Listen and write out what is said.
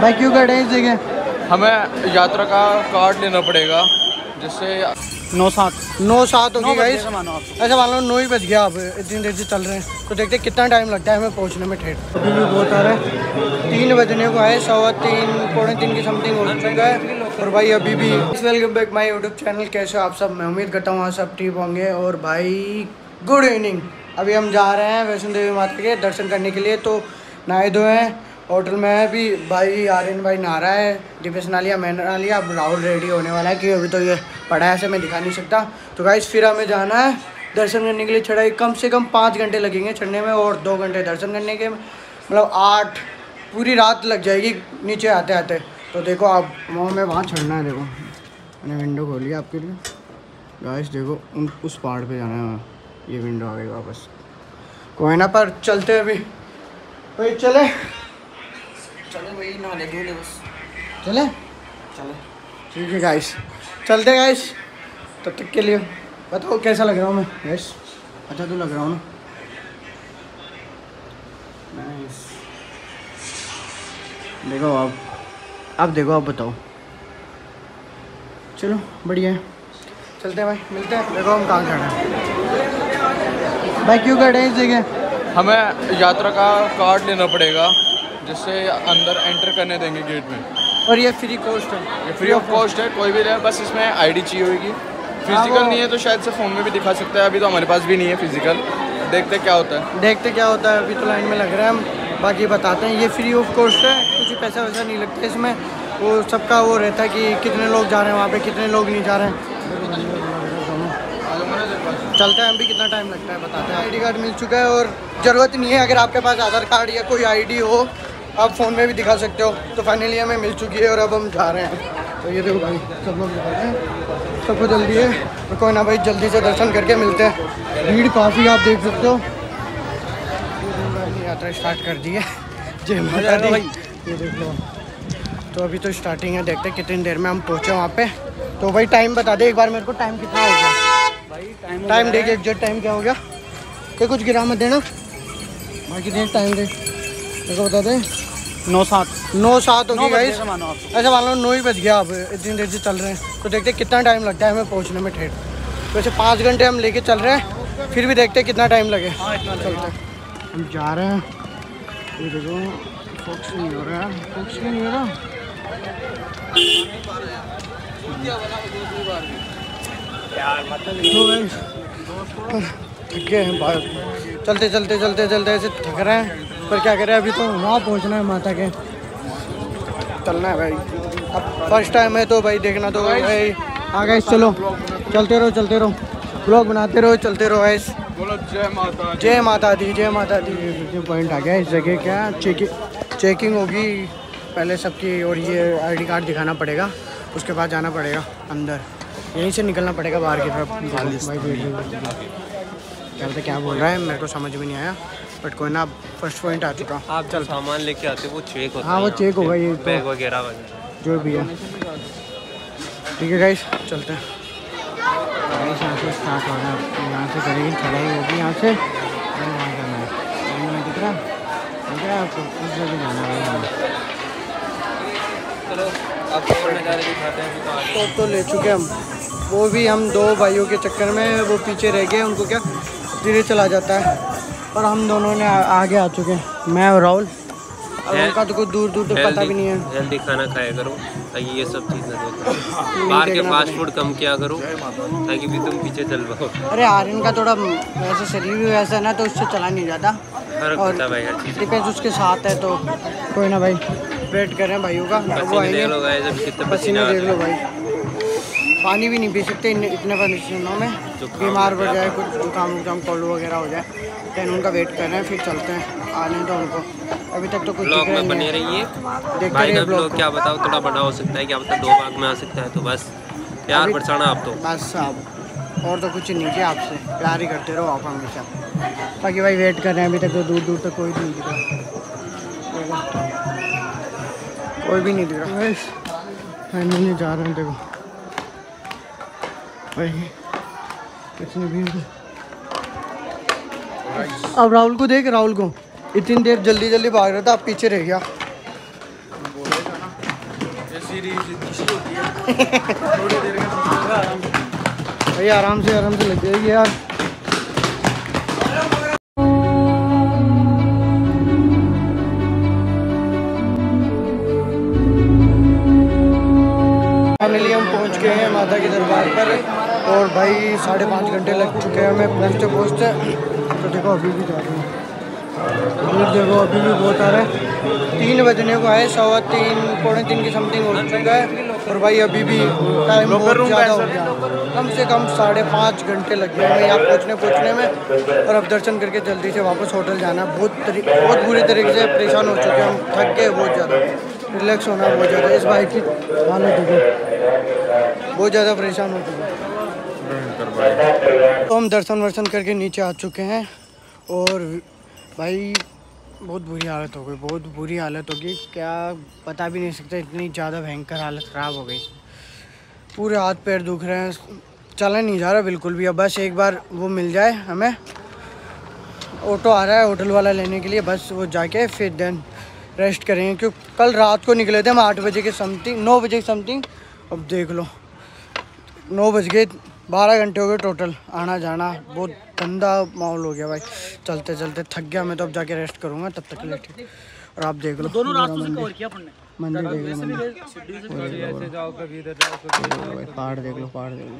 भाई क्यों हैं इस जगह? हमें यात्रा का कार्ड लेना पड़ेगा जिससे नौ सात। नौ सात होगी मानो आप। ऐसा मान लो नौ ही बज गया आप इतनी देर से चल रहे हैं। तो देखते हैं कितना टाइम लगता है हमें पहुँचने में ठेठ। अभी भी बहुत आ रहा है। तीन बजने को है सवा तीन पौने तीन की समथिंग हो चुका है। और भाई अभी भी welcome back my YouTube channel कैसे हो आप सब? मैं उम्मीद करता हूँ आप सब ठीक होंगे। और भाई गुड इवनिंग अभी हम जा रहे हैं वैष्णो देवी माता के दर्शन करने के लिए तो नहाए धोए हैं। होटल में भी भाई आर्यन, भाई नहा रहा है, दीपेश नहा लिया मैंने नहा लिया अब राहुल रेडी होने वाला है कि अभी तो ये पढ़ा है, ऐसे मैं दिखा नहीं सकता। तो गाइस फिर हमें जाना है दर्शन करने के लिए चढ़ाई। कम से कम पाँच घंटे लगेंगे चढ़ने में और दो घंटे दर्शन करने के मतलब आठ, पूरी रात लग जाएगी नीचे आते आते। तो देखो आप, वहाँ में वहाँ चढ़ना है, देखो। मैंने विंडो खोली आपके लिए। गाइस देखो, उन, उस पहाड़ पे जाना है। ये विंडो आ गई वापस। कोई ना, पर चलते अभी। भाई, चले। चलो भाई नहाने धो ले बस। चले? चले। ठीक है गाइस चलते गाइस तब तक के लिए बताओ कैसा लग रहा हूँ मैं? गाइस अच्छा तो लग रहा हूँ ना? देखो आप आप देखो आप बताओ। चलो बढ़िया है। चलते हैं भाई मिलते हैं। देखो हम कहाँ खड़े हैं। भाई क्यों खड़े हैं इस जगह? हमें यात्रा का कार्ड लेना पड़ेगा। जिससे अंदर एंटर करने देंगे गेट में। और ये फ्री कॉस्ट है। ये फ्री ऑफ़ कॉस्ट है कोई भी रहे बस इसमें आईडी चाहिए होगी फ़िज़िकल नहीं है तो शायद से फ़ोन में भी दिखा सकता है अभी तो हमारे पास भी नहीं है फ़िज़िकल देखते क्या होता है। देखते क्या होता है अभी तो लाइन में लग रहा है हम बाकी बताते हैं। ये फ्री ऑफ़ कॉस्ट है कुछ पैसा वैसा नहीं लगता इसमें। वो सबका वो रहता है कि कितने लोग जा रहे हैं वहाँ पे कितने लोग नहीं जा रहे हैं। चलते हैं हम भी कितना टाइम लगता है बताते हैं। आईडी कार्ड मिल चुका है और ज़रूरत नहीं है अगर आपके पास आधार कार्ड या कोई आईडी हो आप फ़ोन में भी दिखा सकते हो। तो फाइनली हमें मिल चुकी है और अब हम जा रहे हैं। तो ये देखो भाई सब लोग जा रहे हैं। सबको जल्दी है। तो कोई ना भाई जल्दी से दर्शन करके मिलते हैं। भीड़ काफ़ी आप देख सकते हो। यात्रा स्टार्ट कर दी है। जय माता दी। ये देख लो। तो अभी तो स्टार्टिंग है देखते हैं कितनी देर में हम पहुँचे वहाँ पे। तो भाई टाइम बता दे एक बार मेरे को टाइम कितना हो गया? भाई टाइम देखिए एग्जैक्ट टाइम क्या हो गया? ये कुछ गिरा मत देना। बाकी देख टाइम दे। मेरे को बता दे। नौ सात। नौ सात होगी बज गाइस ऐसा मान लो नौ ही बज गया अब इतनी देर से चल रहे हैं। तो देखते हैं कितना टाइम लगता है हमें पहुँचने में ठेठ। वैसे पाँच घंटे हम लेके चल रहे हैं फिर भी देखते हैं कितना टाइम लगे। हाँ चलते हम जा रहे हैं। ये देखो फोक्स नहीं हो रहा है फोक्स नहीं हो रहा। तो थक गए हैं चलते चलते चलते चलते ऐसे थक रहे हैं। पर क्या करें अभी तो वहाँ पहुँचना है माता के। चलना है भाई। अब फ़र्स्ट टाइम है तो भाई देखना तो भाई। हाँ गाइस चलो। चलते रहो चलते रहो। ब्लॉग बनाते रहो चलते रहो गाइस बोलो जय माता जय माता दी जय माता दी। ये पॉइंट आ गया इस जगह क्या? चेकिंग चेकिंग होगी। पहले सबकी और ये आईडी कार्ड दिखाना पड़ेगा। उसके बाद जाना पड़ेगा अंदर। यहीं से निकलना पड़ेगा बाहर की तरफ़। क्या पता क्या बोल रहा है मेरे को समझ में नहीं आया बट कोई ना फ़र्स्ट पॉइंट आ चुका। आप चल सामान लेके आते वो चेक होता हाँ वो चेक होगा ये बैग तो। वगैरह वगैरह जो भी है। ठीक है गाइस चलते हैं। यहाँ से स्टार्ट हो रहा है। यहाँ से करेंगे चढ़ाई होगी यहाँ से। वहाँ करना है। दिख रहा दिख रहा है आपको उस जगह जाना है। चलो तो तो ले चुके हम। वो भी हम दो भाइयों के चक्कर में वो पीछे रह गए उनको क्या? धीरे चला जाता है। और हम दोनों ने आगे आ चुके हैं। मैं और राहुल। और उनका तो कुछ दूर दूर तक पता भी नहीं है। हेल्दी खाना खाया करो ताकि ये सब चीज़ ना। देखो बाहर के फास्ट फ़ूड कम किया करो ताकि भी तुम पीछे चल पाओ। अरे आर्यन का थोड़ा वैसे शरीर भी वैसा है ना तो उससे चला नहीं जाता। और है डिपेंस उसके साथ है तो कोई ना भाई। वेट कर भाइयों का। वो आएँगे। पसीने देख लो भाई। पानी भी नहीं पी सकते इन- इतने पसीनों में। बीमार पड़ हो जाए। कुछ जुकाम उकाम कोल्ड वगैरह हो जाए देन उनका वेट कर रहे हैं फिर चलते हैं आने दो उनको। अभी तक तो कुछ ब्लॉग में नहीं बने है। रहिए। भाई का। ब्लॉग क्या बताओ थोड़ा बड़ा हो सकता है क्या पता दो भाग में आ सकता है तो बस। प्यार बरसाना आप तो। बस आप और तो कुछ नहीं किया आपसे। प्यार ही करते रहो आप हमेशा। बाकी भाई वेट कर रहे हैं अभी तक तो दूर दूर तक कोई भी नहीं दिखा देखो। कोई भी नहीं दिख रहा। फाइनली जा रहे हैं देखो। अब राहुल को देख, राहुल को। इतनी देर जल्दी जल्दी भाग रहा था, अब पीछे रह गया। ये सीरीज़ किसकी होती थोड़ी देर के बाद आराम से आराम से लग जाएगी यार। हम पहुँच गए हैं माता के दरबार पर। और भाई साढ़े पाँच घंटे लग चुके हैं हमें पहुँचते पहुँचते। तो देखो अभी भी जा रहे हैं। भीड़ देखो अभी भी बहुत आ रहा है। तीन बजने को आए सवा तीन पौने तीन की समथिंग हो चुका है। और भाई अभी भी टाइम बहुत ज़्यादा हो गया। कम से कम साढ़े पाँच घंटे लग गए हमें यहाँ पहुँचने पहुँचने में। और अब दर्शन करके जल्दी से वापस होटल जाना। है बहुत बहुत बुरी तरीके से परेशान हो चुके हैं हम। थक गए बहुत ज़्यादा। रिलैक्स होना बहुत ज़्यादा। इस बाइक की हालत देखो बहुत ज़्यादा परेशान हो चुके हैं। तो हम दर्शन वर्शन करके नीचे आ चुके हैं और भाई, बहुत बुरी हालत हो गई, बहुत बुरी हालत हो गई। क्या बता भी नहीं सकते, इतनी ज़्यादा भयंकर हालत ख़राब हो गई। पूरे हाथ पैर दुख रहे हैं, चला नहीं जा रहा बिल्कुल भी। अब बस एक बार वो मिल जाए हमें। ऑटो आ रहा है होटल वाला लेने के लिए, बस वो जाके फिर देन रेस्ट करेंगे। क्योंकि कल रात को निकले थे हम आठ बजे के समथिंग, नौ बजे के समथिंग। अब देख लो, नौ बज गए। बारह घंटे हो गए टोटल आना जाना बहुत गंदा माहौल हो गया भाई। चलते चलते थक गया मैं तो अब जाके रेस्ट करूँगा तब तक लेट और आप देख लो दोनों रास्तों से कवर किया मंदिर देख लो मंदिर पहाड़ देख लो पहाड़ देख लो।